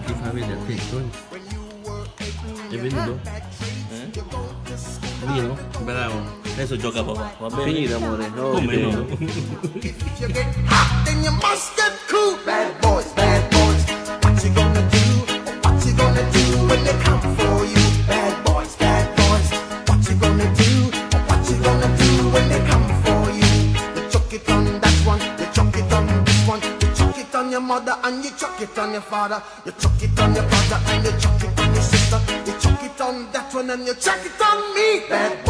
corri, corri. Mamma mia. Che figata. Non ti fa vedere, attenzione. Corri, che figata. Eh, non ti fa vedere, attenzione. È venuto? Vino? Bravo. Adesso gioca papà, va bene? Finito amore. Come no? If you get hot, then you must get cool. Bad boys, bad boys. What you gonna do? What you gonna do when they come for you? Bad boys, bad boys. What you gonna do? What you gonna do when they come for you? You chuck it on that one, you chuck it on this one, your mother and you chuck it on your father. You chuck it on your brother and you chuck it on your sister. You chuck it on that one and you chuck it on me. Bad